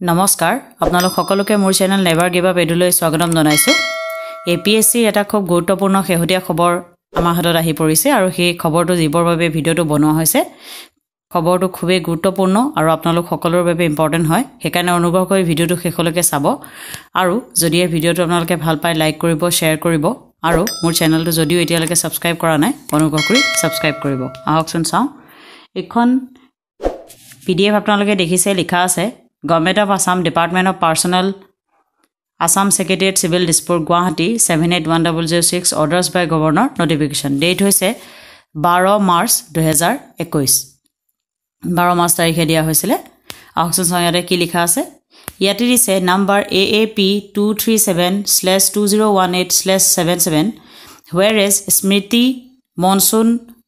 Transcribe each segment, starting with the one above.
নমস্কাৰ আপোনালোক সকলোকে মোৰ চেনেল নেভাৰ গিভ আপ এডুলৈ স্বাগতম জনাইছোঁ। এ পি এছ চিৰ এটা খুব গুৰুত্বপূৰ্ণ শেহতীয়া খবৰ আমাৰ হাতত আহি পৰিছে আৰু সেই খবৰটো যিবৰ বাবে ভিডিঅ'টো বনোৱা হৈছে খবৰটো খুবেই গুৰুত্বপূৰ্ণ আৰু আপোনালোক সকলোৰে বাবে ইম্পৰ্টেণ্ট হয় সেইকাৰণে অনুগ্ৰহ কৰি ভিডিঅ'টো শেষলৈকে চাব। আৰু যদি এই ভিডিঅ'টো আপোনালোকে ভাল পায় লাইক কৰিব শ্বেয়াৰ কৰিব আৰু মোৰ চেনেলটো যদিও এতিয়ালৈকে ছাবস্ক্ৰাইব কৰা নাই অনুগ্ৰহ কৰি ছাবস্ক্ৰাইব কৰিব। আহকচোন চাওঁ। এইখন পি ডি এফ আপোনালোকে দেখিছে লিখা আছে government of Assam department of personnel Assam secretariat civil Dispur Guwahati seven eight one double zero' six orders by governor notification date হৈছে বাৰ মাৰ্চ দুহেজাৰ একৈছ বাৰ মাৰ্চ তাৰিখে দিয়া হৈছিলে। আহকচোন চাওঁ ইয়াতে কি লিখা আছে। ইয়াতে দিছে number A A P two three seven slash two zero' one eight slash seven seven whereas Smriti Monsoon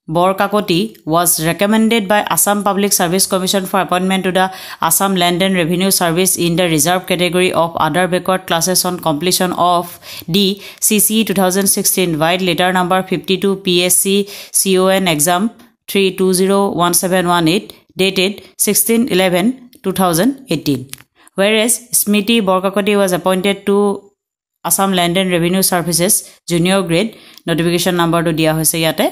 Borkakoti was recommended by Assam public service commission for appointment to the Assam land and revenue service in the reserve category of other backward classes on completion of D C C two thousand sixteen vide letter number fifty two P S C C O' N exam three two zero' one seven one eight dated sixteen eleven two thousand eighteen whereas Smriti Borkakoti was appointed to Assam land and revenue services junior grade notification নাম্বাৰটো দিয়া হৈছে ইয়াতে।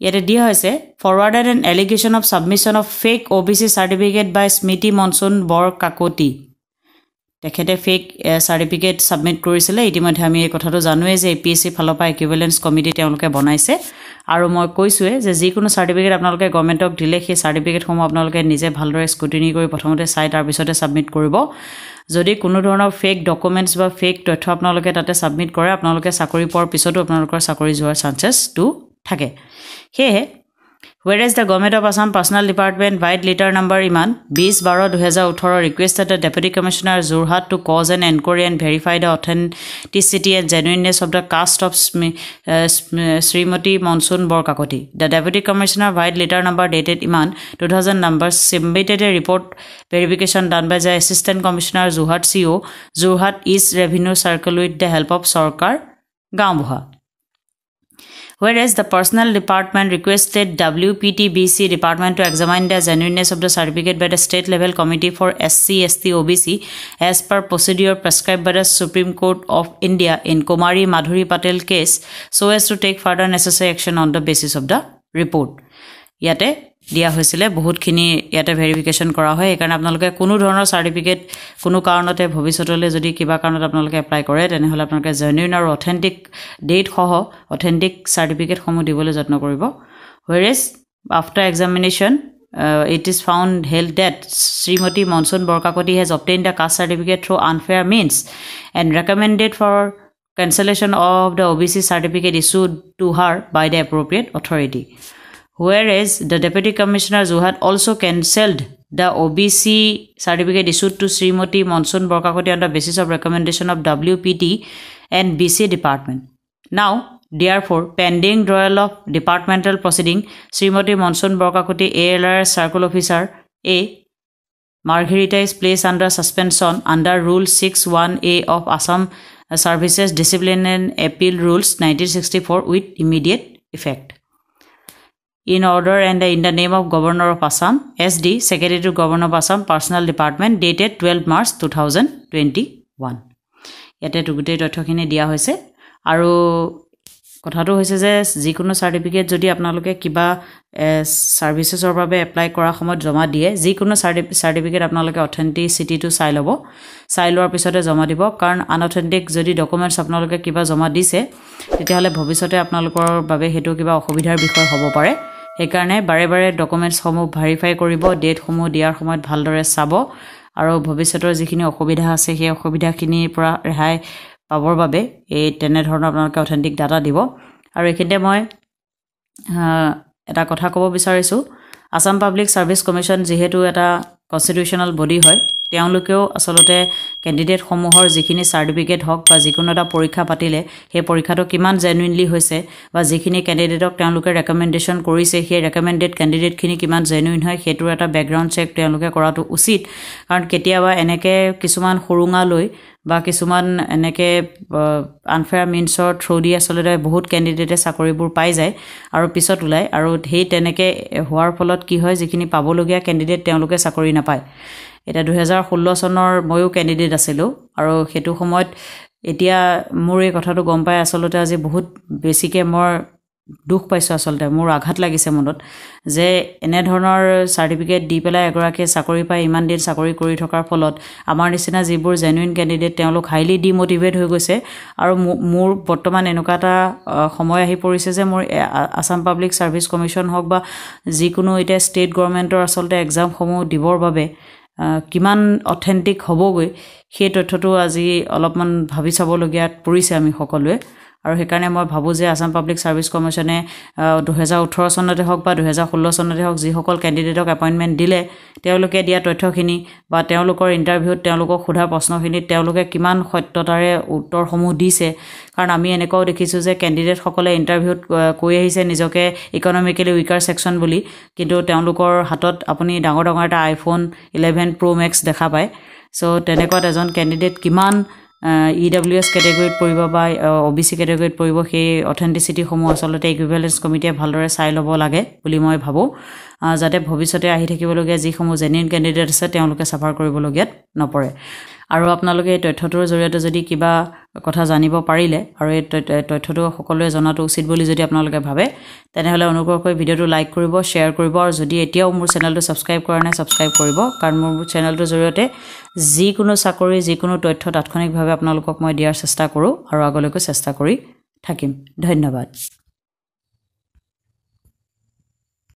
ইয়াতে দিয়া হৈছে forwarded and allegation of submission of fake O' B C certificate by Smriti Monsoon Borkakoti তেখেতে fake certificate submit কৰিছিলে। ইতিমধ্যে আমি এই কথাটো জানোৱেই যে এ পি এছ চিৰ ফালৰ পৰা ইকুইভেলেঞ্চ কমিটি তেওঁলোকে বনাইছে। আৰু মই কৈছোঁৱে যে যিকোনো চাৰ্টিফিকেট আপোনালোকে গভৰ্ণমেণ্টক দিলে সেই চাৰ্টিফিকেটসমূহ আপোনালোকে নিজে ভালদৰে স্কুটিনি কৰি প্ৰথমতে চাই তাৰপিছতে ছাবমিট কৰিব। যদি কোনো ধৰণৰ ফেক ডকুমেণ্টছ বা ফেক তথ্য আপোনালোকে তাতে ছাবমিট কৰে আপোনালোকে চাকৰি পোৱাৰ পিছতো আপোনালোকৰ চাকৰি যোৱাৰ চান্সেছটো থাকে। সেয়েহে whereas the government of Assam personnel department vide letter number ইমান? বিছ বাৰ দুহেজাৰ ওঠৰ request the deputy commissioner Jorhat to cause and enquiry and verify the authenticity and genuineness of the caste of Shrimati Monsoon Borkakoti the deputy commissioner vide letter number dated ইমান? Two thousand number submitted report verification done by the assistant commissioner Jorhat C O' Jorhat east revenue circle with the help of চৰকাৰ গাঁওবুঢ়া whereas the personnel department requested WPTBC department to examine the genuineness of the certificate by the state level committee for SC, ST, OBC as per procedure prescribed by the Supreme Court of India in Kumari Madhuri Patel case so as to take further necessary action on the basis of the report. ইয়াতে দিয়া হৈছিলে। বহুতখিনি ইয়াতে verification কৰা হয়। সেইকাৰণে আপোনালোকে কোনো ধৰণৰ চাৰ্টিফিকেট কোনো কাৰণতে ভৱিষ্যতলৈ যদি কিবা কাৰণত আপোনালোকে এপ্লাই কৰে তেনেহ'লে আপোনালোকে জেনুইন আৰু অথেণ্টিক ডেটসহ অথেণ্টিক চাৰ্টিফিকেটসমূহ দিবলৈ যত্ন কৰিব। Whereas after examination it is found held date Shrimati Monsoon Borkakoti has obtain the caste certificate through unfair means and recommended for cancellation of the O' B C certificate issued to her by the appropriate authority whereas the deputy commissioner Zohat also cancelled the OBC certificate issued to Srimati Monsoon Borkakoti on the basis of recommendation of WPT and BC department. Now, therefore, pending trial of departmental proceeding, Srimati Monsoon Borkakoti ALR Circle Officer A. Margarita is placed under suspension under Rule 61A of Assam Services Discipline and Appeal Rules 1964 with immediate effect. In order and in the name of Governor of Assam, SD, Secretary to Governor of Assam, Personal Department, dated 12 March 2021. ইয়াতে গোটেই তথ্যখিনি দিয়া হৈছে। আৰু কথাটো হৈছে যে যিকোনো চাৰ্টিফিকেট যদি আপোনালোকে কিবা ছাৰ্ভিচেছৰ বাবে এপ্লাই কৰাৰ সময়ত জমা দিয়ে যিকোনো চাৰ্টি চাৰ্টিফিকেট আপোনালোকে অথেণ্টিচিটিটো চাই ল'ব। চাই লোৱাৰ পিছতে জমা দিব। কাৰণ আনঅথেণ্টিক যদি ডকুমেণ্টছ আপোনালোকে কিবা জমা দিছে তেতিয়াহ'লে ভৱিষ্যতে আপোনালোকৰ বাবে সেইটো কিবা অসুবিধাৰ বিষয় হ'ব পাৰে। সেইকাৰণে বাৰে বাৰে ডকুমেণ্টছসমূহ ভেৰিফাই কৰিব ডেটসমূহ দিয়াৰ সময়ত ভালদৰে চাব আৰু ভৱিষ্যতৰ যিখিনি অসুবিধা আছে সেই অসুবিধাখিনিৰ পৰা ৰেহাই পাবৰ বাবে এই তেনেধৰণৰ আপোনালোকে অথেণ্টিক ডাটা দিব। আৰু এইখিনিতে মই এটা কথা ক'ব বিচাৰিছোঁ। আছাম পাব্লিক ছাৰ্ভিচ কমিশ্যন যিহেতু এটা কনষ্টিটিউশ্যনেল বডি হয় তেওঁলোকেও আচলতে কেণ্ডিডেটসমূহৰ যিখিনি চাৰ্টিফিকেট হওক বা যিকোনো এটা পৰীক্ষা পাতিলে সেই পৰীক্ষাটো কিমান জেনুইনলি হৈছে বা যিখিনি কেণ্ডিডেটক তেওঁলোকে ৰেকমেণ্ডেশ্যন কৰিছে সেই ৰেকমেণ্ডেড কেণ্ডিডেটখিনি কিমান জেনুইন হয় সেইটোৰ এটা বেকগ্ৰাউণ্ড চেক তেওঁলোকে কৰাটো উচিত। কাৰণ কেতিয়াবা এনেকৈ কিছুমান সুৰুঙা লৈ বা কিছুমান এনেকৈ আনফেয়াৰ মিনছৰ থ্ৰু দি আচলতে বহুত কেণ্ডিডেটে চাকৰিবোৰ পাই যায় আৰু পিছত ওলায়। আৰু সেই তেনেকৈ হোৱাৰ ফলত কি হয় যিখিনি পাবলগীয়া কেণ্ডিডেট তেওঁলোকে চাকৰি নাপায়। এতিয়া দুহেজাৰ ষোল্ল চনৰ ময়ো কেণ্ডিডেট আছিলোঁ আৰু সেইটো সময়ত এতিয়া মোৰ এই কথাটো গম পাই আচলতে আজি বহুত বেছিকৈ মই দুখ পাইছোঁ আচলতে মোৰ আঘাত লাগিছে মনত যে এনেধৰণৰ চাৰ্টিফিকেট দি পেলাই এগৰাকীয়ে চাকৰি পাই ইমান দিন চাকৰি কৰি থকাৰ ফলত আমাৰ নিচিনা যিবোৰ জেনুইন কেণ্ডিডেট তেওঁলোক হাইলি ডিম'টিভেট হৈ গৈছে আৰু মোৰ বৰ্তমান এনেকুৱা এটা সময় আহি পৰিছে যে মোৰ আছাম পাব্লিক ছাৰ্ভিচ কমিশ্যন হওক বা যিকোনো এতিয়া ষ্টেট গভৰ্ণমেণ্টৰ আচলতে এক্সামসমূহ দিবৰ বাবে কিমান অথেণ্টিক হ'বগৈ সেই তথ্যটো আজি অলপমান ভাবি চাবলগীয়াত পৰিছে আমি সকলোৱে। আৰু সেইকাৰণে মই ভাবোঁ যে আছাম পাব্লিক ছাৰ্ভিচ কমিশ্যনে দুহেজাৰ ওঠৰ চনতে হওক বা দুহেজাৰ ষোল্ল চনতে হওক যিসকল কেণ্ডিডেটক এপইণ্টমেণ্ট দিলে তেওঁলোকে দিয়া তথ্যখিনি বা তেওঁলোকৰ ইণ্টাৰভিউত তেওঁলোকক সোধা প্ৰশ্নখিনিত তেওঁলোকে কিমান সত্যতাৰে উত্তৰসমূহ দিছে। কাৰণ আমি এনেকুৱাও দেখিছোঁ যে কেণ্ডিডেটসকলে ইণ্টাৰভিউত কৈ আহিছে নিজকে ইকনমিকেলি উইকাৰ ছেকশ্যন বুলি কিন্তু তেওঁলোকৰ হাতত আপুনি ডাঙৰ ডাঙৰ এটা আইফোন ইলেভেন প্ৰ' মেক্স দেখা পায়। ছ' তেনেকুৱাত এজন কেণ্ডিডেট কিমান ই ডাব্লিউ এছ কেটেগৰীত পৰিব বা অ' বি চি কেটেগৰীত পৰিব সেই অথেণ্টিচিটিসমূহ আচলতে ইকুইভেলেঞ্চ কমিটিয়ে ভালদৰে চাই ল'ব লাগে বুলি মই ভাবোঁ। যাতে ভৱিষ্যতে আহি থাকিবলগীয়া যিসমূহ জেনুইন কেণ্ডিডেট আছে তেওঁলোকে চাফাৰ কৰিবলগীয়াত নপৰে। আৰু আপোনালোকে এই তথ্যটোৰ জৰিয়তে যদি কিবা কথা জানিব পাৰিলে আৰু এই তথ্যটো সকলোৱে জনাটো উচিত বুলি যদি আপোনালোকে ভাবে তেনেহ'লে অনুগ্ৰহ কৰি ভিডিঅ'টো লাইক কৰিব শ্বেয়াৰ কৰিব আৰু যদি এতিয়াও মোৰ চেনেলটো ছাবস্ক্ৰাইব কৰা নাই ছাবস্ক্ৰাইব কৰিব। কাৰণ মোৰ চেনেলটোৰ জৰিয়তে যিকোনো চাকৰি যিকোনো তথ্য তাৎক্ষণিকভাৱে আপোনালোকক মই দিয়াৰ চেষ্টা কৰোঁ আৰু আগলৈকো চেষ্টা কৰি থাকিম। ধন্যবাদ।